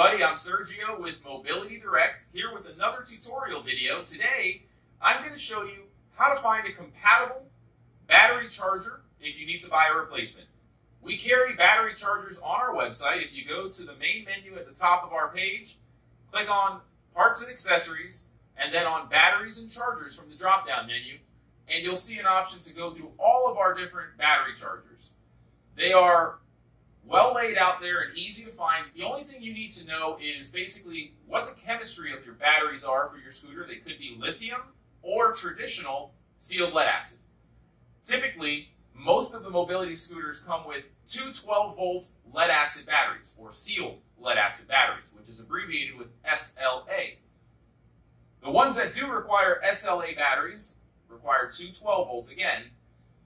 everybody, I'm Sergio with Mobility Direct, here with another tutorial video. Today, I'm going to show you how to find a compatible battery charger if you need to buy a replacement. We carry battery chargers on our website. If you go to the main menu at the top of our page, click on Parts and Accessories, and then on Batteries and Chargers from the drop-down menu, and you'll see an option to go through all of our different battery chargers. They are well laid out there and easy to find. The only thing you need to know is basically what the chemistry of your batteries are for your scooter. They could be lithium or traditional sealed lead acid. Typically, most of the mobility scooters come with two 12 volt lead acid batteries or sealed lead acid batteries, which is abbreviated with SLA. The ones that do require SLA batteries require two 12 volts again,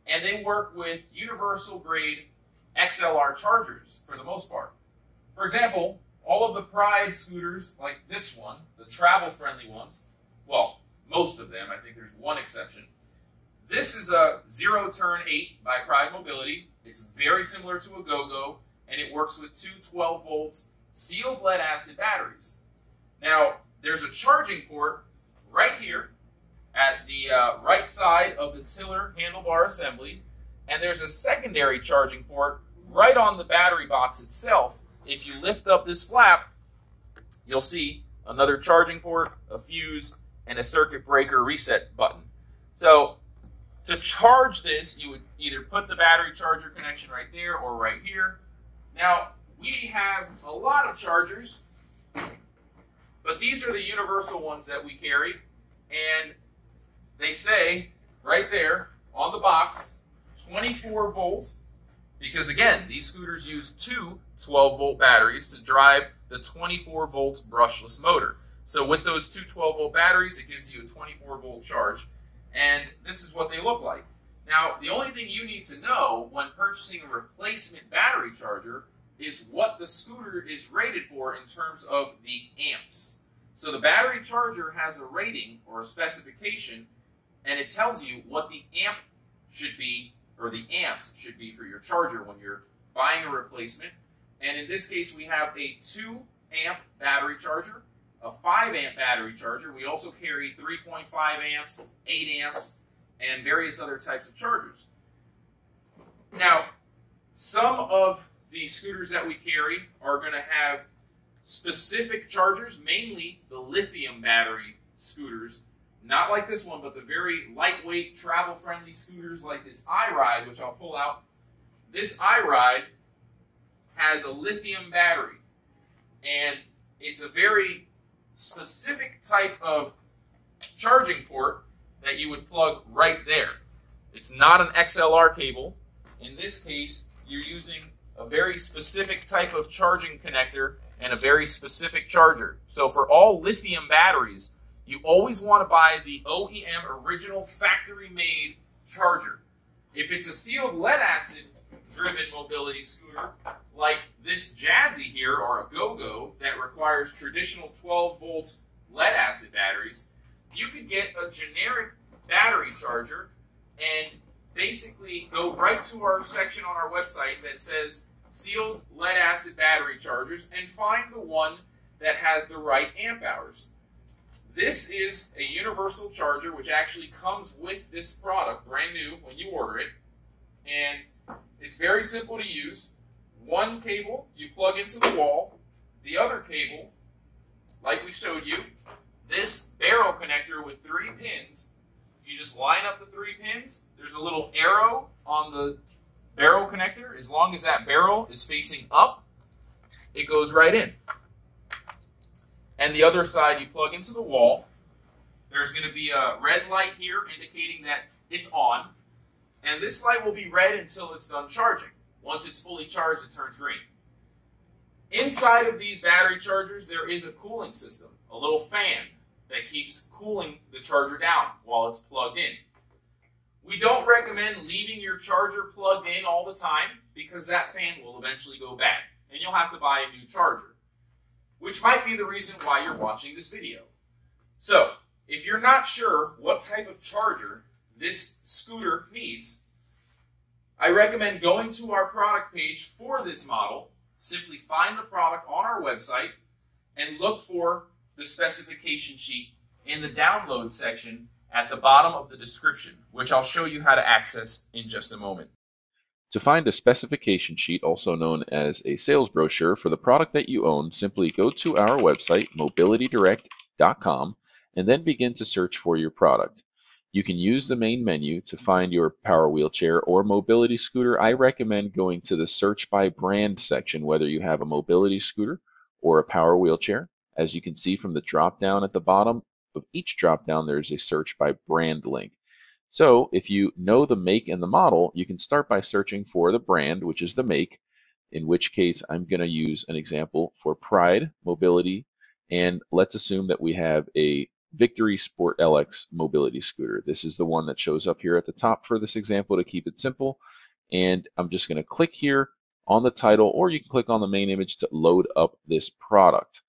and they work with universal grade XLR chargers for the most part. For example, all of the Pride scooters, like this one, the travel friendly ones, well, most of them, I think there's one exception. This is a zero turn 8 by Pride Mobility. It's very similar to a GoGo, and it works with two 12 volt sealed lead acid batteries. Now, there's a charging port right here at the uh, right side of the tiller handlebar assembly and there's a secondary charging port right on the battery box itself. If you lift up this flap, you'll see another charging port, a fuse, and a circuit breaker reset button. So to charge this, you would either put the battery charger connection right there or right here. Now, we have a lot of chargers, but these are the universal ones that we carry, and they say right there on the box 24 volts, because again, these scooters use two 12 volt batteries to drive the 24 volt brushless motor. So with those two 12 volt batteries, it gives you a 24 volt charge. And this is what they look like. Now, the only thing you need to know when purchasing a replacement battery charger is what the scooter is rated for in terms of the amps. So the battery charger has a rating or a specification, and it tells you what the amp should be or the amps should be for your charger when you're buying a replacement. And in this case, we have a 2 amp battery charger, a 5 amp battery charger. We also carry 3.5 amps, 8 amps, and various other types of chargers. Now, some of the scooters that we carry are going to have specific chargers, mainly the lithium battery scooters not like this one, but the very lightweight, travel-friendly scooters like this iRide, which I'll pull out. This iRide has a lithium battery, and it's a very specific type of charging port that you would plug right there. It's not an XLR cable. In this case, you're using a very specific type of charging connector and a very specific charger. So for all lithium batteries, you always want to buy the OEM original factory made charger. If it's a sealed lead acid driven mobility scooter, like this Jazzy here or a GoGo that requires traditional 12 volt lead acid batteries, you could get a generic battery charger and basically go right to our section on our website that says sealed lead acid battery chargers and find the one that has the right amp hours. This is a universal charger, which actually comes with this product, brand new, when you order it. And it's very simple to use. One cable you plug into the wall. The other cable, like we showed you, this barrel connector with three pins. You just line up the three pins. There's a little arrow on the barrel connector. As long as that barrel is facing up, it goes right in and the other side you plug into the wall. There's going to be a red light here indicating that it's on, and this light will be red until it's done charging. Once it's fully charged, it turns green. Inside of these battery chargers, there is a cooling system, a little fan that keeps cooling the charger down while it's plugged in. We don't recommend leaving your charger plugged in all the time because that fan will eventually go bad and you'll have to buy a new charger which might be the reason why you're watching this video. So, if you're not sure what type of charger this scooter needs, I recommend going to our product page for this model. Simply find the product on our website, and look for the specification sheet in the download section at the bottom of the description, which I'll show you how to access in just a moment. To find a specification sheet, also known as a sales brochure for the product that you own, simply go to our website, mobilitydirect.com, and then begin to search for your product. You can use the main menu to find your power wheelchair or mobility scooter. I recommend going to the search by brand section, whether you have a mobility scooter or a power wheelchair. As you can see from the drop down at the bottom of each drop down, there's a search by brand link. So if you know the make and the model, you can start by searching for the brand, which is the make, in which case I'm going to use an example for Pride Mobility. And let's assume that we have a Victory Sport LX mobility scooter. This is the one that shows up here at the top for this example to keep it simple. And I'm just going to click here on the title, or you can click on the main image to load up this product.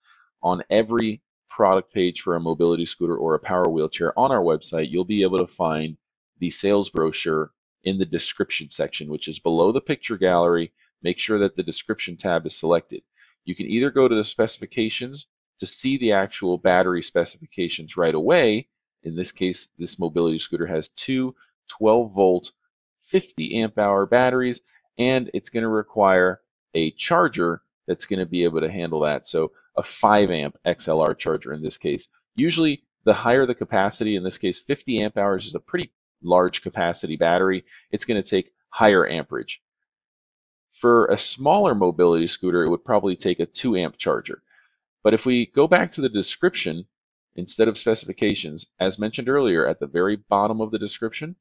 On every product page for a mobility scooter or a power wheelchair on our website, you'll be able to find the sales brochure in the description section, which is below the picture gallery. Make sure that the description tab is selected. You can either go to the specifications to see the actual battery specifications right away. In this case, this mobility scooter has two 12 volt, 50 amp hour batteries, and it's going to require a charger that's going to be able to handle that. So a 5 amp XLR charger in this case. Usually the higher the capacity, in this case 50 amp hours is a pretty large capacity battery, it's going to take higher amperage. For a smaller mobility scooter, it would probably take a 2 amp charger. But if we go back to the description, instead of specifications, as mentioned earlier, at the very bottom of the description,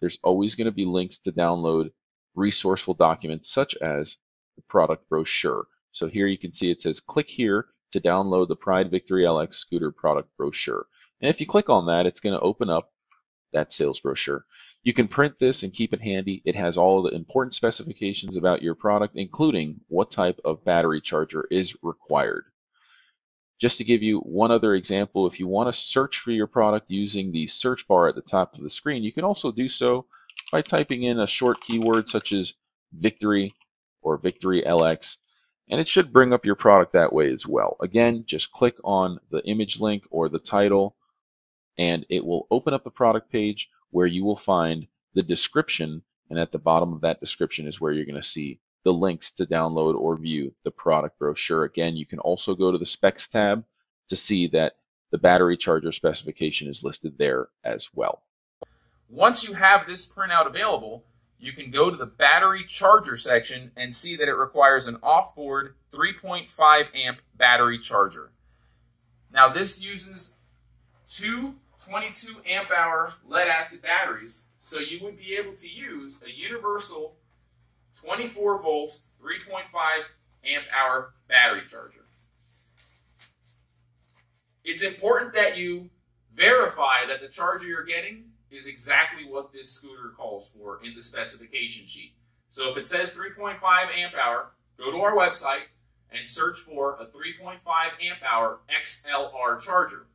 there's always going to be links to download resourceful documents such as the product brochure. So here you can see it says click here to download the Pride Victory LX scooter product brochure. And if you click on that, it's going to open up that sales brochure. You can print this and keep it handy. It has all the important specifications about your product, including what type of battery charger is required. Just to give you one other example, if you want to search for your product using the search bar at the top of the screen, you can also do so by typing in a short keyword such as Victory or Victory LX, and it should bring up your product that way as well. Again, just click on the image link or the title and it will open up the product page where you will find the description and at the bottom of that description is where you're going to see the links to download or view the product brochure. Again, you can also go to the specs tab to see that the battery charger specification is listed there as well. Once you have this printout available, you can go to the battery charger section and see that it requires an off-board 3.5 amp battery charger. Now this uses two 22 amp hour lead acid batteries, so you would be able to use a universal 24 volt 3.5 amp hour battery charger. It's important that you verify that the charger you're getting is exactly what this scooter calls for in the specification sheet. So if it says 3.5 amp hour, go to our website and search for a 3.5 amp hour XLR charger.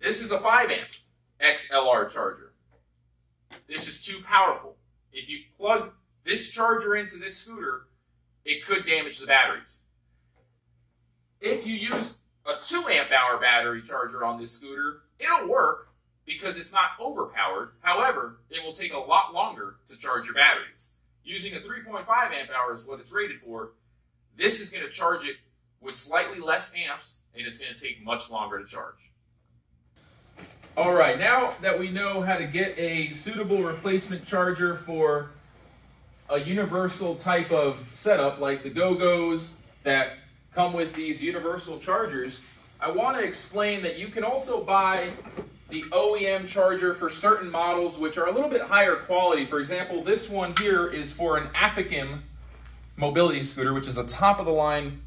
This is a 5 amp XLR charger. This is too powerful. If you plug this charger into this scooter, it could damage the batteries. If you use a 2 amp hour battery charger on this scooter, it'll work because it's not overpowered. However, it will take a lot longer to charge your batteries. Using a 3.5 amp hour is what it's rated for. This is going to charge it with slightly less amps, and it's going to take much longer to charge. All right, now that we know how to get a suitable replacement charger for a universal type of setup like the Go-Go's that come with these universal chargers, I want to explain that you can also buy the OEM charger for certain models which are a little bit higher quality. For example, this one here is for an Afikim mobility scooter, which is a top of the line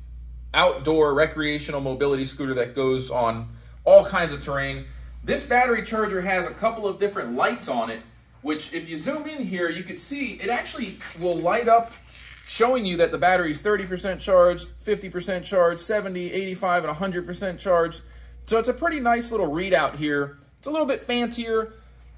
outdoor recreational mobility scooter that goes on all kinds of terrain. This battery charger has a couple of different lights on it, which if you zoom in here, you can see it actually will light up showing you that the battery is 30% charged, 50% charged, 70, 85, and 100% charged. So it's a pretty nice little readout here. It's a little bit fancier,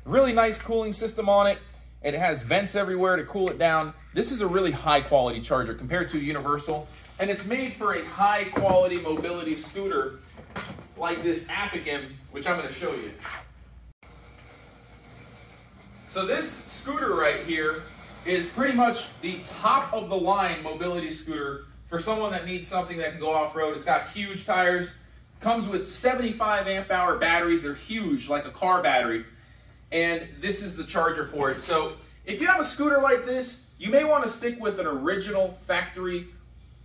really nice cooling system on it. It has vents everywhere to cool it down. This is a really high quality charger compared to universal. and it's made for a high quality mobility scooter like this Afikim, which I'm going to show you. So this scooter right here is pretty much the top of the line mobility scooter for someone that needs something that can go off road. It's got huge tires, comes with 75 amp hour batteries. They're huge, like a car battery. And this is the charger for it. So if you have a scooter like this, you may want to stick with an original factory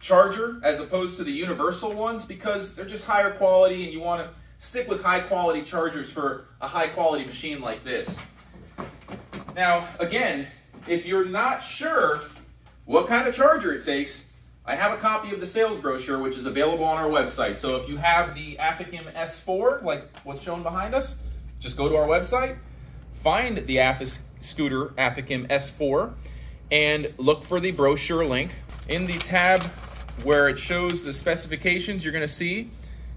charger as opposed to the universal ones because they're just higher quality and you want to stick with high quality chargers for a high quality machine like this. Now, again, if you're not sure what kind of charger it takes, I have a copy of the sales brochure which is available on our website. So if you have the Afikim S4, like what's shown behind us, just go to our website, find the Afis scooter Afikim S4, and look for the brochure link. In the tab where it shows the specifications, you're going to see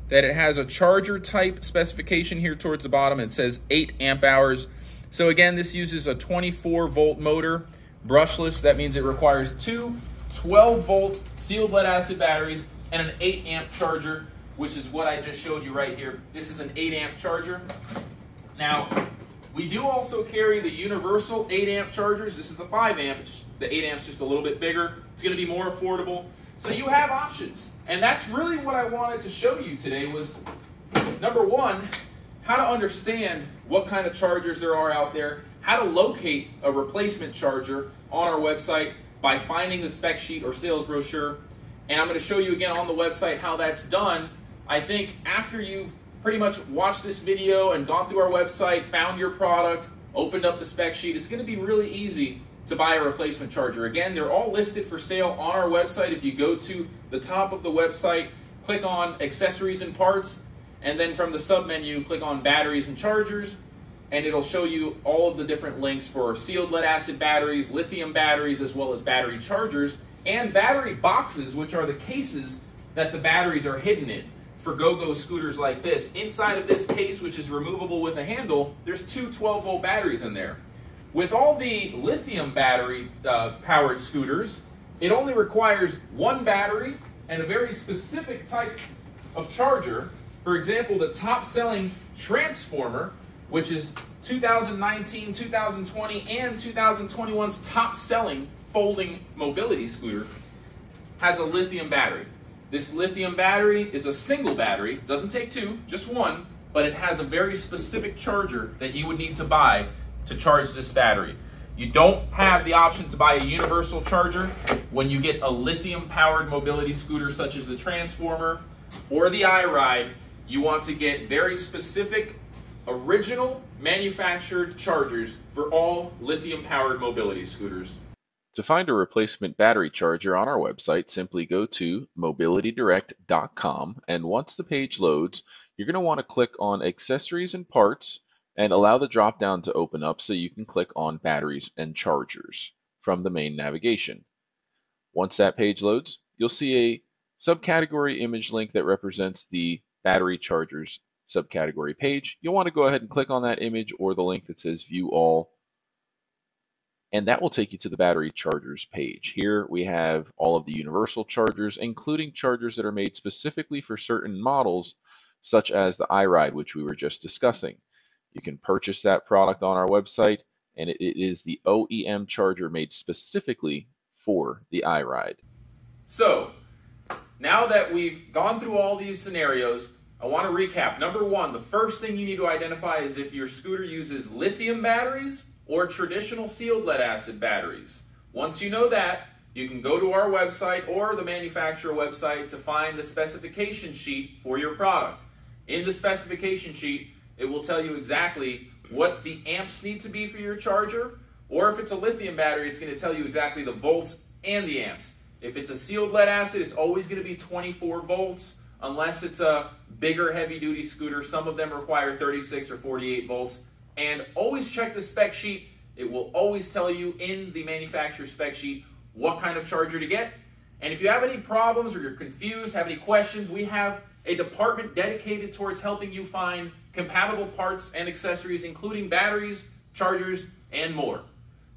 that it has a charger type specification here towards the bottom. It says 8 amp hours. So again, this uses a 24 volt motor, brushless. That means it requires two 12 volt sealed lead acid batteries and an 8 amp charger, which is what I just showed you right here. This is an 8 amp charger. Now, we do also carry the universal 8 amp chargers. This is the 5 amp. The 8 amps just a little bit bigger. It's going to be more affordable. So you have options. And that's really what I wanted to show you today was, number one, how to understand what kind of chargers there are out there, how to locate a replacement charger on our website by finding the spec sheet or sales brochure. And I'm going to show you again on the website how that's done. I think after you've pretty much watched this video and gone through our website, found your product, opened up the spec sheet, it's going to be really easy to buy a replacement charger. Again, they're all listed for sale on our website. If you go to the top of the website, click on accessories and parts, and then from the sub menu, click on batteries and chargers, and it'll show you all of the different links for sealed lead acid batteries, lithium batteries, as well as battery chargers, and battery boxes, which are the cases that the batteries are hidden in for go-go scooters like this. Inside of this case, which is removable with a handle, there's two 12 volt batteries in there. With all the lithium battery uh, powered scooters, it only requires one battery and a very specific type of charger. For example, the top selling transformer, which is 2019, 2020, and 2021's top selling folding mobility scooter, has a lithium battery. This lithium battery is a single battery, doesn't take two, just one, but it has a very specific charger that you would need to buy to charge this battery. You don't have the option to buy a universal charger when you get a lithium powered mobility scooter such as the Transformer or the iRide. You want to get very specific, original manufactured chargers for all lithium powered mobility scooters. To find a replacement battery charger on our website, simply go to mobilitydirect.com and once the page loads, you're going to want to click on Accessories and Parts and allow the drop down to open up so you can click on batteries and chargers from the main navigation. Once that page loads, you'll see a subcategory image link that represents the battery chargers subcategory page. You'll want to go ahead and click on that image or the link that says view all and that will take you to the battery chargers page. Here we have all of the universal chargers, including chargers that are made specifically for certain models, such as the iRide, which we were just discussing. You can purchase that product on our website, and it, is the OEM charger made specifically for the iRide. So, now that we've gone through all these scenarios, I want to recap. Number one, the first thing you need to identify is if your scooter uses lithium batteries or traditional sealed lead acid batteries. Once you know that, you can go to our website or the manufacturer website to find the specification sheet for your product. In the specification sheet, it will tell you exactly what the amps need to be for your charger, or if it's a lithium battery, it's going to tell you exactly the volts and the amps. If it's a sealed lead acid, it's always going to be 24 volts, unless it's a bigger heavy duty scooter. Some of them require 36 or 48 volts. And always check the spec sheet. It will always tell you in the manufacturer spec sheet what kind of charger to get. And if you have any problems or you're confused, have any questions, we have a department dedicated towards helping you find compatible parts and accessories, including batteries, chargers, and more.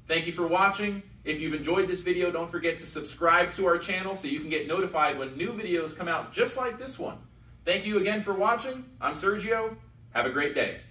Thank you for watching, If you've enjoyed this video, don't forget to subscribe to our channel so you can get notified when new videos come out just like this one. Thank you again for watching. I'm Sergio. Have a great day.